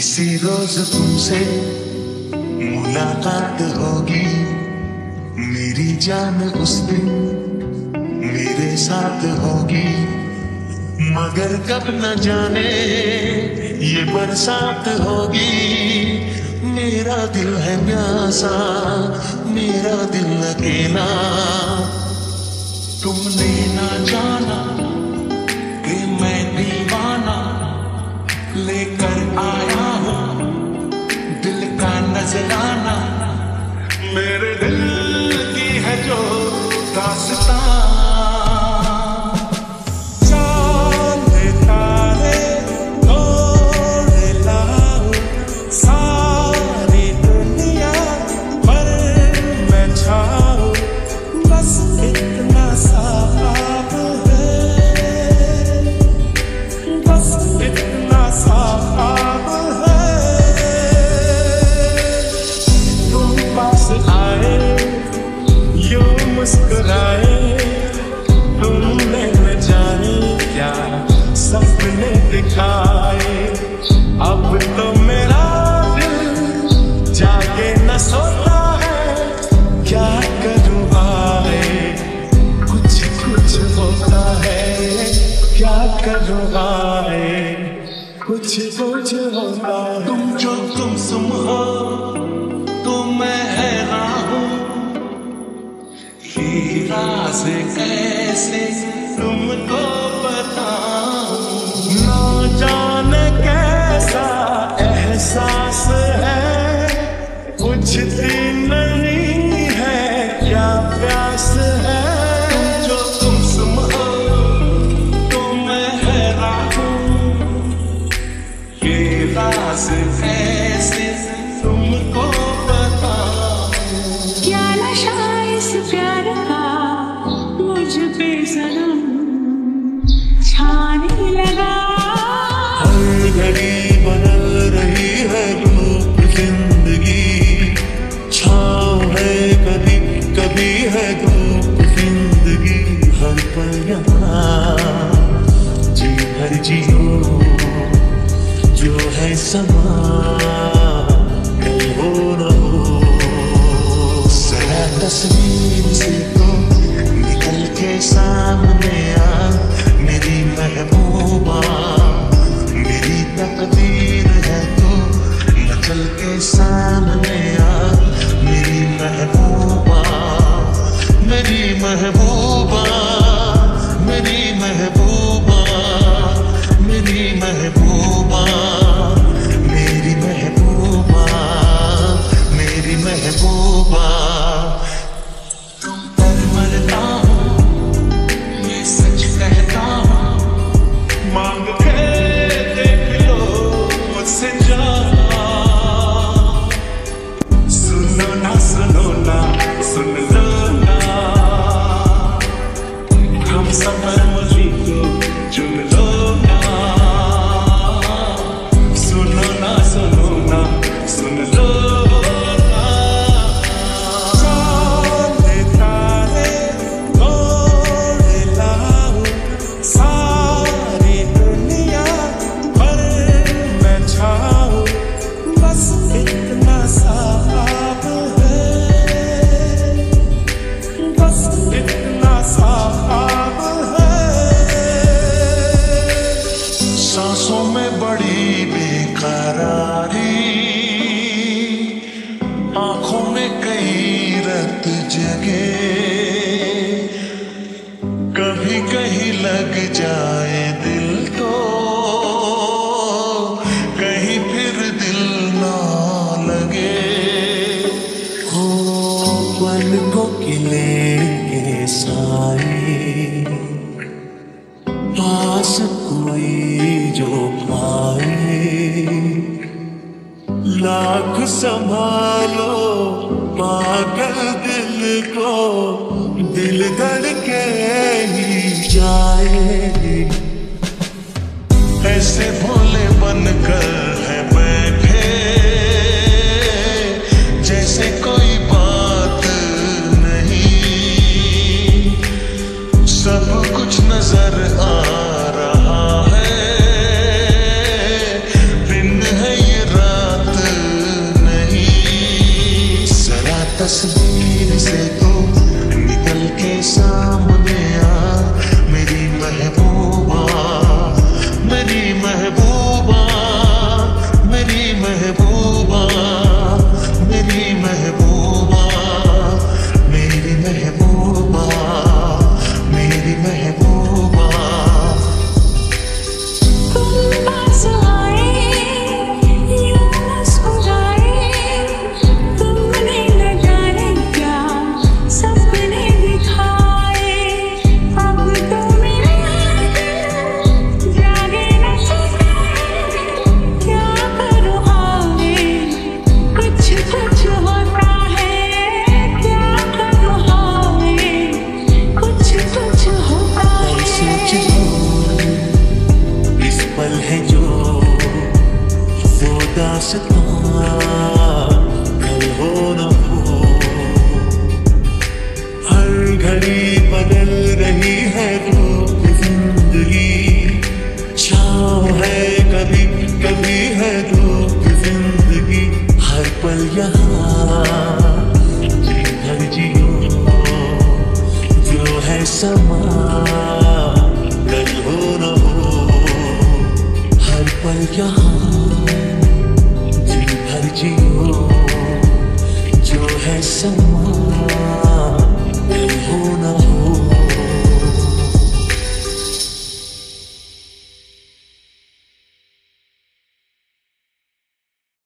किसी रोज तुमसे मुलाकात होगी। मेरी जान उस दिन मेरे साथ होगी। मगर कब न जाने ये बरसात होगी। मेरा दिल है प्यासा, मेरा दिल अकेला। तुमने ना जाना कि मैं दीवाना लेकर आया नजराना मेरे दिल की है जो दास्तां आए कुछ कुछ होता तुम जो तुम सुम हो तो मैं हैरान हूँ। ये राज कैसे तुमको बताऊँ? ना कैसा एहसास है। पूछती ये राज समा हो न से तो निकल के सामने आ मेरी महबूबा मेरी तकदीर है तो नचल के सामने आ मेरी महबूबा मेरी महबूबा बड़ी बेकरारी। आँखों में कई रत जगे। कभी कहीं लग जाए दिल तो कहीं फिर दिल ना लगे। हो पलकों को लेके साई पास संभालो, पागल दिल को, दिल धड़के ही जाए ऐसे भोले बनकर है बैठे, जैसे कोई बात तस्वीर से तो निकल के सामने आ मेरी महबूब हर घड़ी बदल रही है रूप ज़िंदगी है कभी कभी है रूप ज़िंदगी हर पल यहाँ 证么